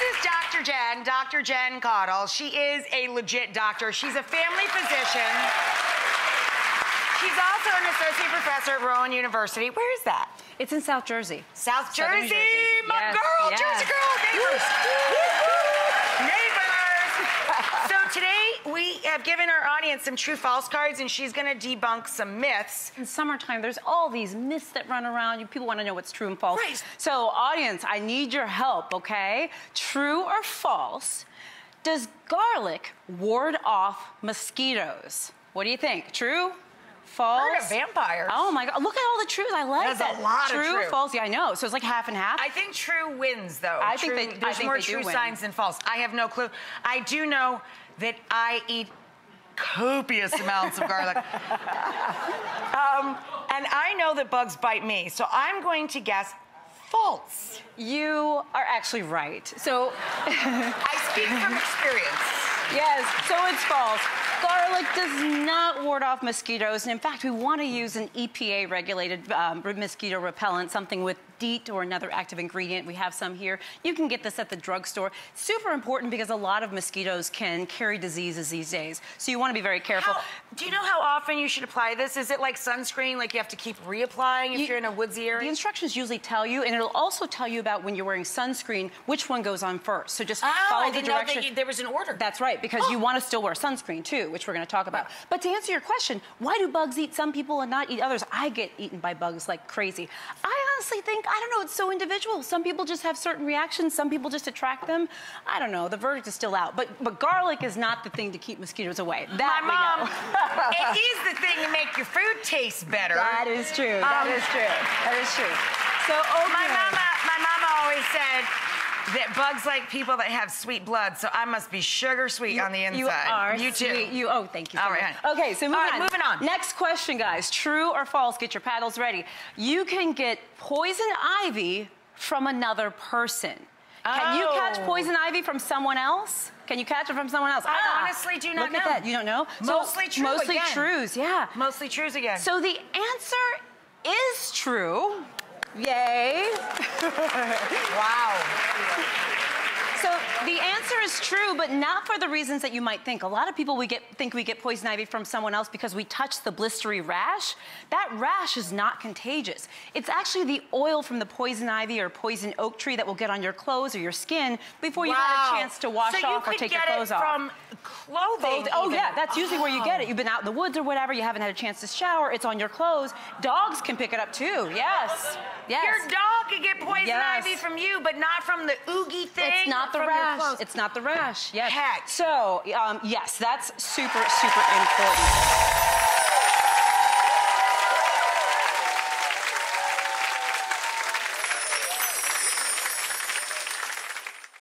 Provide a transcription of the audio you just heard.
this is Dr. Jen, Dr. Jen Caudle. She is a legit doctor. She's a family physician. She's also an associate professor at Rowan University. Where is that? It's in South Jersey. South Southern Jersey, Jersey. my Yes, girl, yes. Jersey girl, neighbors. neighbors. so today we have given our audience some true false cards and she's gonna debunk some myths. In summertime, there's all these myths that run around. You people want to know what's true and false. Right. So, audience, I need your help, okay? True or false? Does garlic ward off mosquitoes? What do you think? True? False? Heard of vampires. Oh my God! Look at all the truth. I like That's that. a lot of true, true. false. Yeah, I know. So it's like half and half. I think true wins though. I think True- they- I there's think more they true signs than false. I have no clue. I do know that I eat copious amounts of garlic. um, and I know that bugs bite me, so I'm going to guess false. you are actually right. So I speak from experience. Yes, so it's false. Garlic does not ward off mosquitoes. And in fact, we want to use an EPA regulated um, mosquito repellent, something with DEET or another active ingredient. We have some here. You can get this at the drugstore. Super important because a lot of mosquitoes can carry diseases these days. So you want to be very careful. How, do you know how often you should apply this? Is it like sunscreen, like you have to keep reapplying if You- are in a woodsy area? The instructions usually tell you, and it'll also tell you about when you're wearing sunscreen, which one goes on first. So just Oh, follow the direction. there was an order. That's right, because you want to still wear sunscreen too, which we're going to talk about. But to answer your question, why do bugs eat some people and not eat others? I get eaten by bugs like crazy. I honestly think, I don't know, it's so individual. Some people just have certain reactions, some people just attract them. I don't know, the verdict is still out. But but garlic is not the thing to keep mosquitoes away. That My mom, it is the thing to make your food taste better. That is true. That Um, is true. That is true. So, oh My mama, my mama always said that bugs like people that have sweet blood, so I must be sugar sweet on the inside. You are You too. sweet. You oh, thank you. So All much. Okay, so moving All right, on. moving on. Next question, guys. True or false? Get your paddles ready. You can get poison ivy from another person. Can you oh. catch Oh. poison ivy from someone else? Can you catch it from someone else? I ah, honestly do not Look at know. that. You don't know? So, Mostly true Mostly again. trues. Yeah. Mostly trues again. So the answer is true. Yay. wow. So the answer is true, but not for the reasons that you might think. A lot of people we get think we get poison ivy from someone else because we touch the blistery rash. That rash is not contagious. It's actually the oil from the poison ivy or poison oak tree that will get on your clothes or your skin before you had a chance to wash so off or take your clothes off. So you get it from clothing. Oh even. yeah, that's usually where you get it. Oh. You've been out in the woods or whatever. You haven't had a chance to shower. It's on your clothes. Dogs can pick it up too. Yes. Yes. Your dog could get poison Yes. ivy from you, but not from the oogie thing. It's not the your rash. clothes. It's not the rash. Yes. Heck. So, um, yes, that's super, super important.